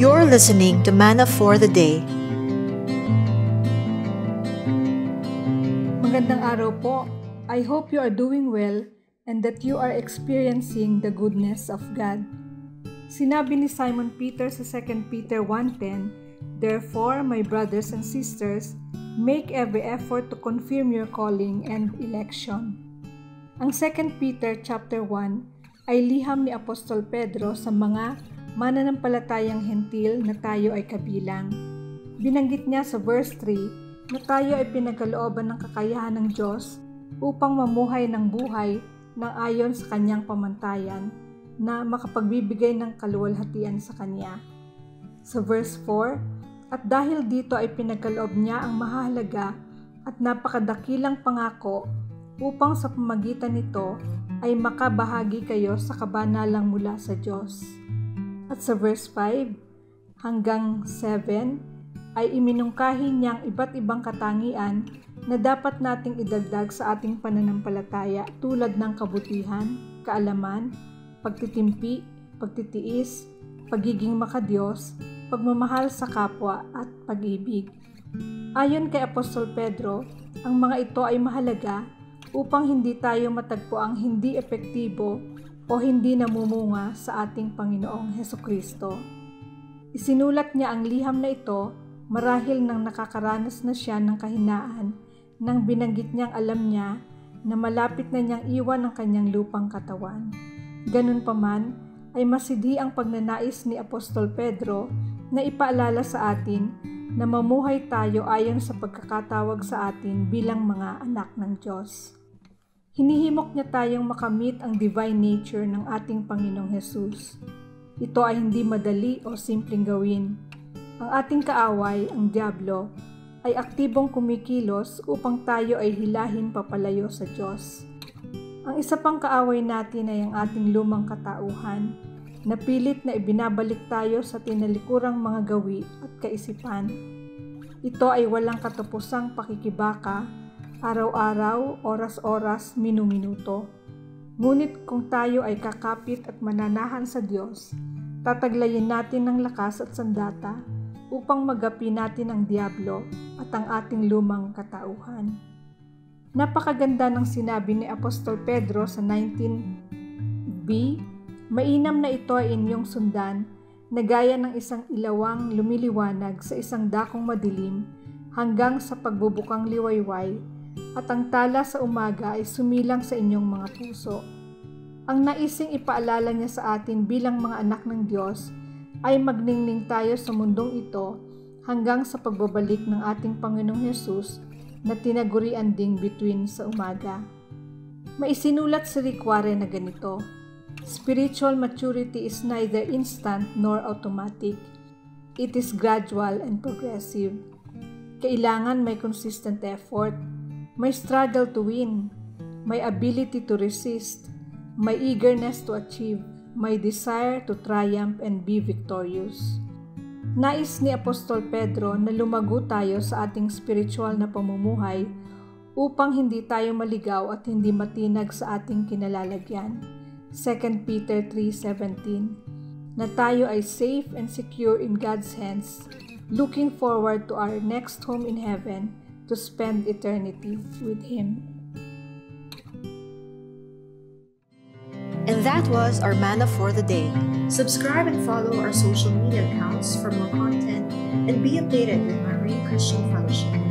You're listening to Manna for the Day. Magandang araw po. I hope you are doing well and that you are experiencing the goodness of God. Sinabi ni Simon Peter sa 2 Peter 1.10, Therefore, my brothers and sisters, make every effort to confirm your calling and election. Ang 2 Peter chapter 1 ay liham ni Apostol Pedro sa mga mananampalatayang hentil na tayo ay kabilang. Binanggit niya sa verse 3 na tayo ay pinagkalooban ng kakayahan ng Diyos upang mamuhay ng buhay na ayon sa kanyang pamantayan na makapagbibigay ng kaluwalhatian sa kanya. Sa verse 4, at dahil dito ay pinagkaloob niya ang mahalaga at napakadakilang pangako upang sa pamagitan nito ay makabahagi kayo sa kabanalang mula sa Diyos. At sa verse 5 hanggang 7 ay iminungkahi niyang iba't ibang katangian na dapat nating idagdag sa ating pananampalataya tulad ng kabutihan, kaalaman, pagtitimpi, pagtitiis, pagiging makadiyos, pagmamahal sa kapwa at pag-ibig. Ayon kay Apostol Pedro, ang mga ito ay mahalaga upang hindi tayo matagpo ang hindi epektibo o hindi namumunga sa ating Panginoong Heso Kristo. Isinulat niya ang liham na ito marahil nang nakakaranas na siya ng kahinaan nang binanggit niyang alam niya na malapit na niyang iwan ang kanyang lupang katawan. Ganun pa man, ay masidhi ang pagnanais ni Apostol Pedro na ipaalala sa atin na mamuhay tayo ayon sa pagkakatawag sa atin bilang mga anak ng Diyos. Hinihimok niya tayong makamit ang divine nature ng ating Panginoong Hesus. Ito ay hindi madali o simpleng gawin. Ang ating kaaway, ang Diablo, ay aktibong kumikilos upang tayo ay hilahin papalayo sa Diyos. Ang isa pang kaaway natin ay ang ating lumang katauhan, na pilit na ibinabalik tayo sa tinalikurang mga gawi at kaisipan. Ito ay walang katapusang pakikibaka araw-araw, oras-oras, minu-minuto. Ngunit kung tayo ay kakapit at mananahan sa Diyos, tataglayin natin ng lakas at sandata upang magapi natin ang Diablo at ang ating lumang katauhan. Napakaganda ng sinabi ni Apostol Pedro sa 19b, Mainam na ito ay inyong sundan na gaya ng isang ilawang lumiliwanag sa isang dakong madilim hanggang sa pagbubukang liwayway at ang tala sa umaga ay sumilang sa inyong mga puso. Ang naising ipaalala niya sa atin bilang mga anak ng Diyos ay magningning tayo sa mundong ito hanggang sa pagbabalik ng ating Panginoong Yesus na tinagurian ding between sa umaga. Maisinulat sa Rikware na ganito, Spiritual maturity is neither instant nor automatic. It is gradual and progressive. Kailangan may consistent effort may struggle to win, may ability to resist, may eagerness to achieve, may desire to triumph and be victorious. Nais ni Apostol Pedro na lumago tayo sa ating spiritual na pamumuhay upang hindi tayo maligaw at hindi matinag sa ating kinalalagyan. 2 Peter 3.17 Na tayo ay safe and secure in God's hands, looking forward to our next home in heaven to spend eternity with Him. And that was our manna for the day. Subscribe and follow our social media accounts for more content and be updated with Marie Christian Fellowship.